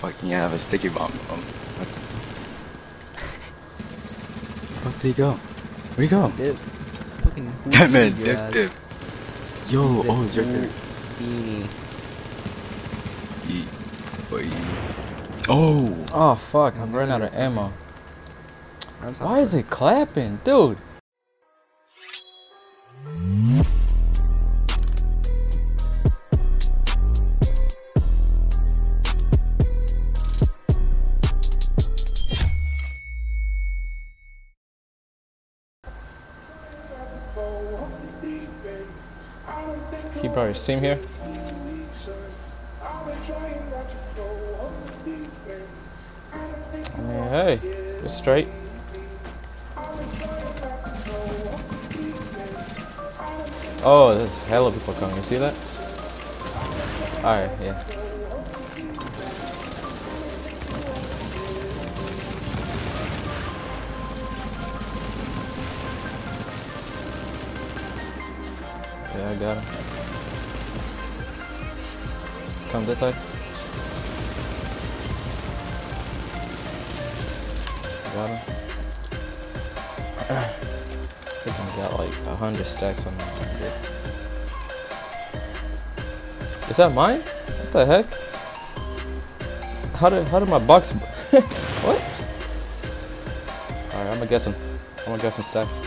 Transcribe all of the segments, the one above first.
fucking have a sticky bomb. Um, what the? Where did he go? Where'd he go? Dip. Fucking Damn it, goofy, dip, yeah. dip. Yo, oh, he's right there. Beanie. Oh, Oh fuck, I'm running out of ammo. Why is it clapping? Dude! His team here. Hey, we're straight. Oh, there's hella people coming. You see that? Alright, yeah. Yeah, I got him. Come this side. Got him. I got like a hundred stacks on my. Is that mine? What the heck? How did how did my box? what? All right, I'm gonna get some. I'm gonna get some stacks.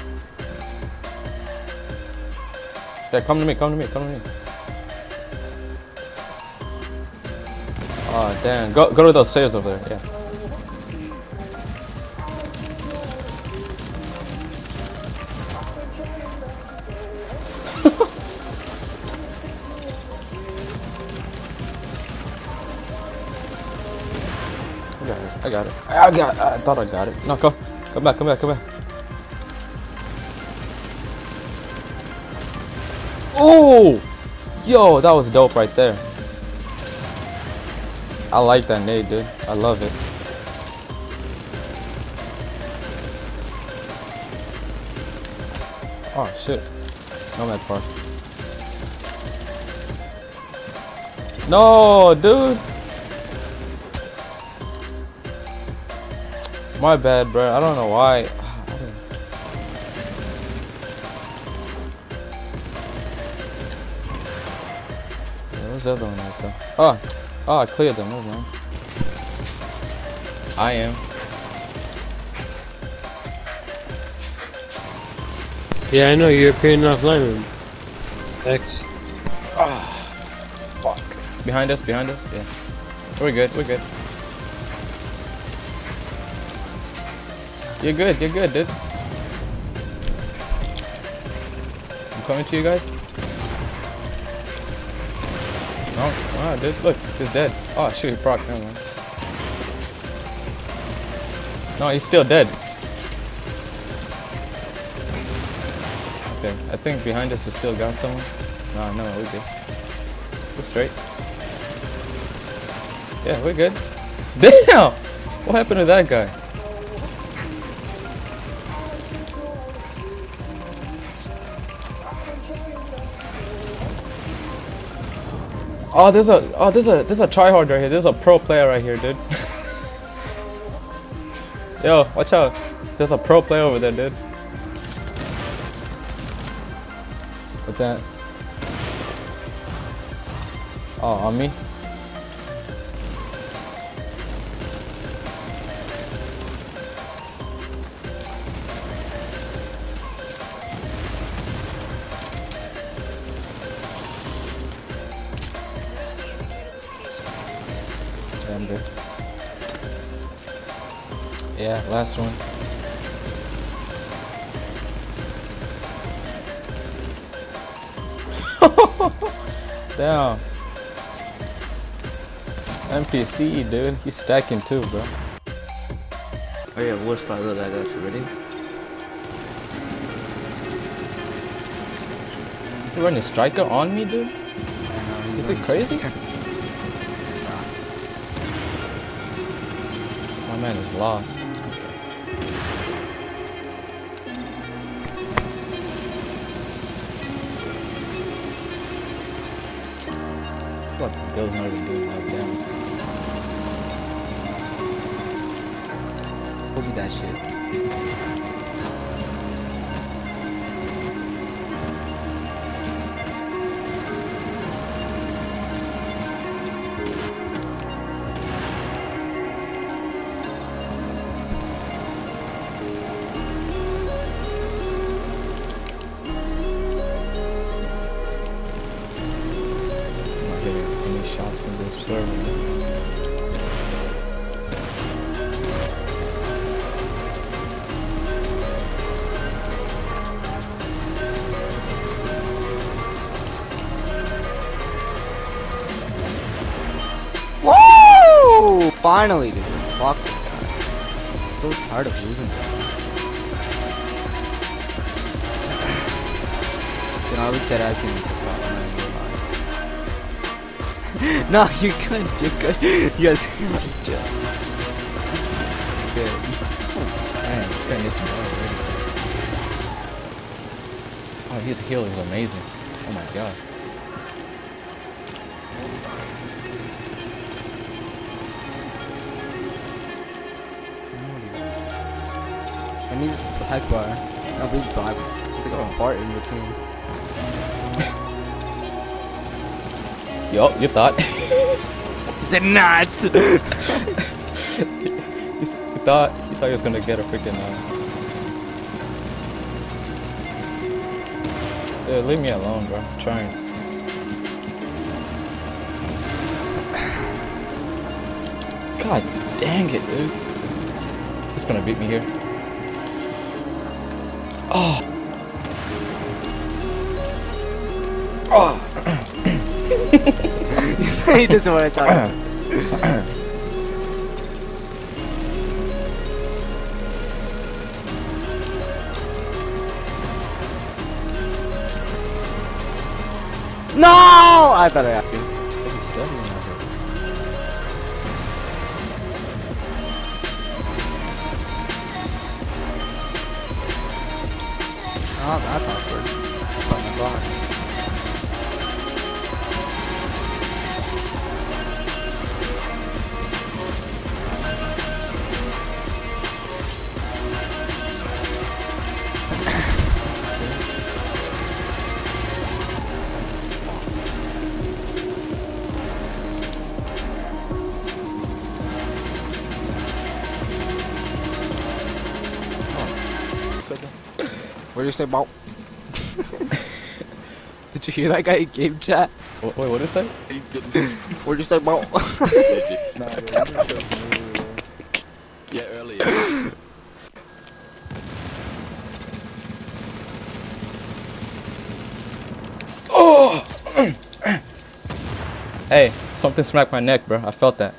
Yeah, come to me. Come to me. Come to me. Oh damn! Go go to those stairs over there. Yeah. I got it. I got it. I got. I thought I got it. No, go. Come back. Come back. Come back. Oh, yo, that was dope right there. I like that nade, dude. I love it. Oh shit. Nomad Park. No, dude. My bad, bro. I don't know why. Where's the other one at though? Oh, oh, I cleared them. Mind. I am. Yeah, I know you're appearing offline. man. X. Ah, fuck. Behind us, behind us. Yeah. We're good. We're good. You're good. You're good, dude. I'm coming to you guys. No, ah, dude, look, he's dead. Oh shoot, he proc. Never mind. No, he's still dead. Okay, I think behind us we still got someone. No, no, we're good. We're straight. Yeah, we're good. Damn! What happened to that guy? Oh, there's a oh there's a there's a tryhard right here. There's a pro player right here, dude. Yo, watch out. There's a pro player over there, dude. With that. Oh, on me? Yeah, last one. Damn. NPC, dude. He's stacking too, bro. Oh yeah, war spot look, I got you ready. Is he running striker on me, dude? Is it crazy? My man is lost. Those not even doing that shit. Finally, dude. Fuck this guy. I'm so tired of losing. Dude, I was dead ass getting pissed off. I'm not gonna lie. no, you're good. You're good. You guys are chill. Good. Man, this guy needs some more already. Oh, his heal is amazing. Oh my god. He's black bar. No, he's black. There's a part in between. Yo, you thought? The nuts! he, he thought he thought he was gonna get a freaking. Uh... Dude, leave me alone, bro. I'm trying. God dang it, dude. He's gonna beat me here. Oh. Oh. he doesn't want to talk. No! I thought I got you. What did you say about? Did you hear that guy in game chat? Wait, wait what did it say? What did you say about? yeah, earlier. Oh! Hey, something smacked my neck, bro. I felt that.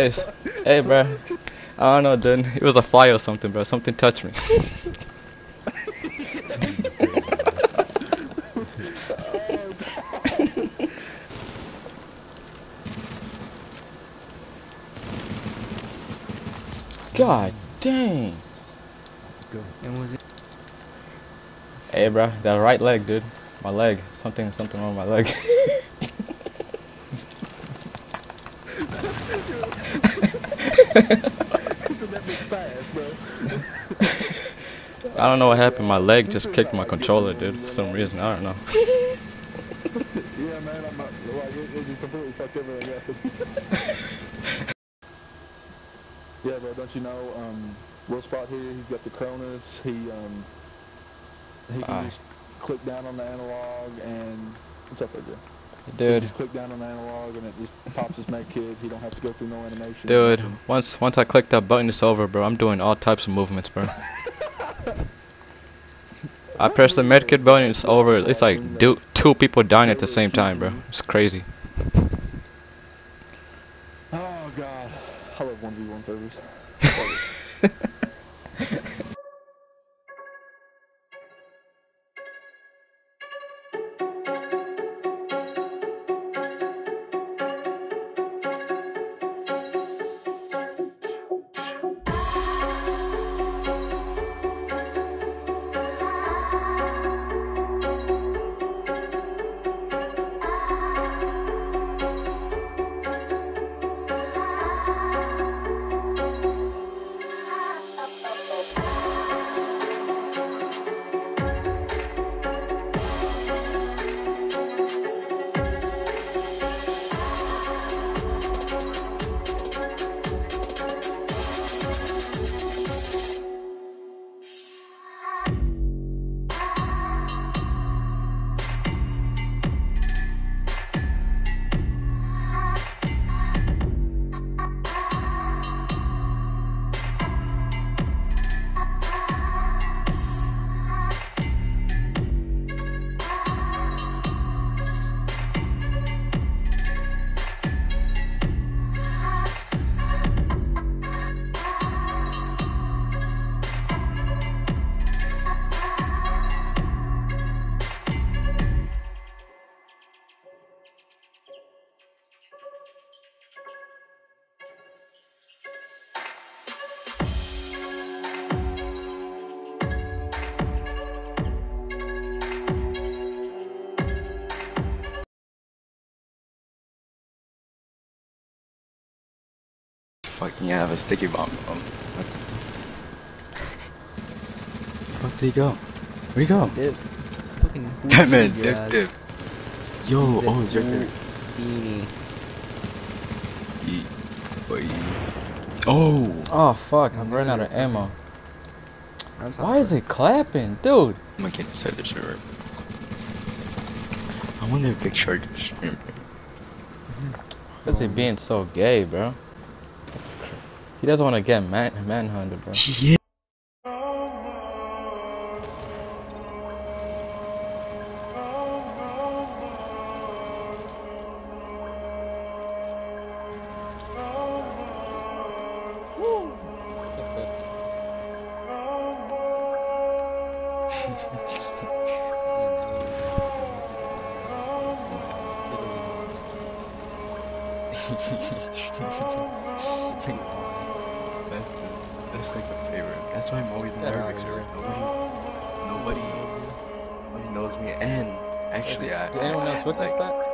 Hey, hey, bro. I don't know, dude. It was a fly or something, bro. Something touched me. God dang. and was it? Hey, bro, that right leg, dude. My leg. Something, something wrong with my leg. I don't know what happened. My leg just kicked my controller, dude. For some reason, I don't know. Yeah, man, I'm not, like, it, it just completely fucked everything up. yeah, bro, don't you know, um, Willspot here, he's got the Cronus, he, um, he can Ah. just click down on the analog and, what's up, AJ? Dude, just click down on analog and it just pops his med kit, he don't have to go through no animation. dude. Once, once I click that button, it's over, bro. I'm doing all types of movements, bro. I press the medkit button, it's over. It's like do, two people dying at the same time, bro. It's crazy. Oh, God, I love 1v1 servers. fucking have a sticky bomb. Um, what the fuck did he go? Where'd he go? Dip. Fucking Damn it, dip God. dip. Yo, dip, oh, it's right there. E. Oh! Oh fuck, I'm running out of ammo. Why is it clapping? Dude! I'm gonna get inside the server. I wonder if Big Shark is streaming. That's it being so gay, bro. He doesn't want to get man manhunted, bro. Yeah. Thank you just like my favorite. That's why I'm always in yeah, Arabic server. Nobody, nobody, nobody knows me. And actually, I. Did anyone else witness like, that?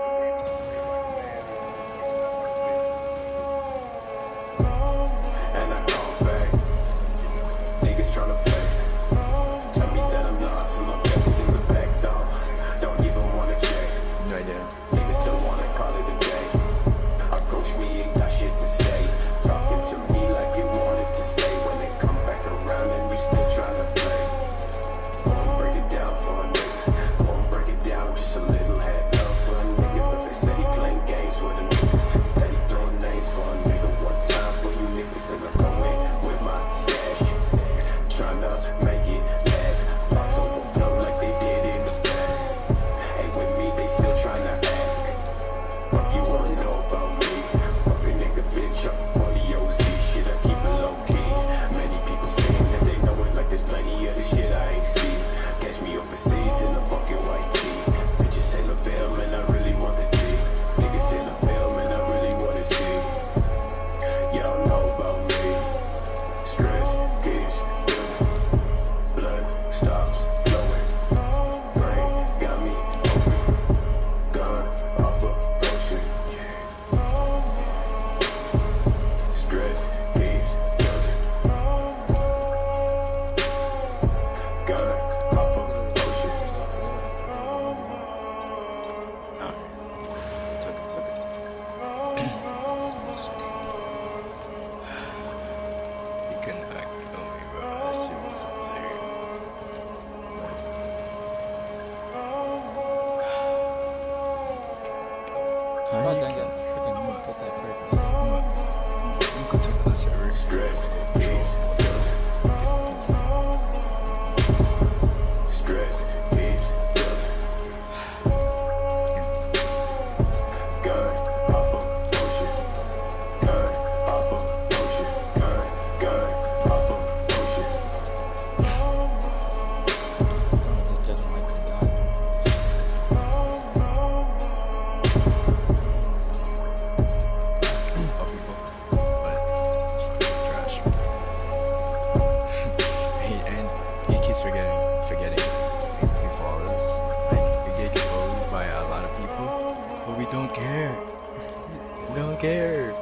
don't care.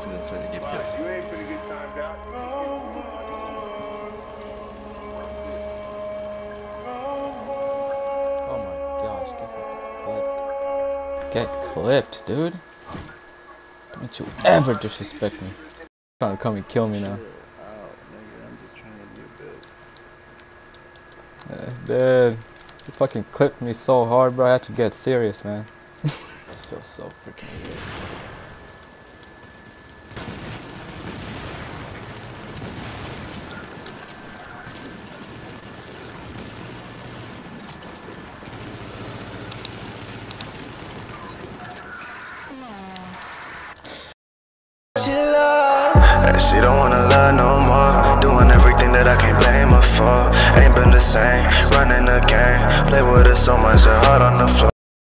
So that's where they get gifts. You ain't pretty good timed out. Oh my gosh, get clipped. Dude. Don't you ever disrespect me. Trying to come and kill me now. Uh, dude fucking clipped me so hard, bro. I had to get serious, man. this feels so freaking weird.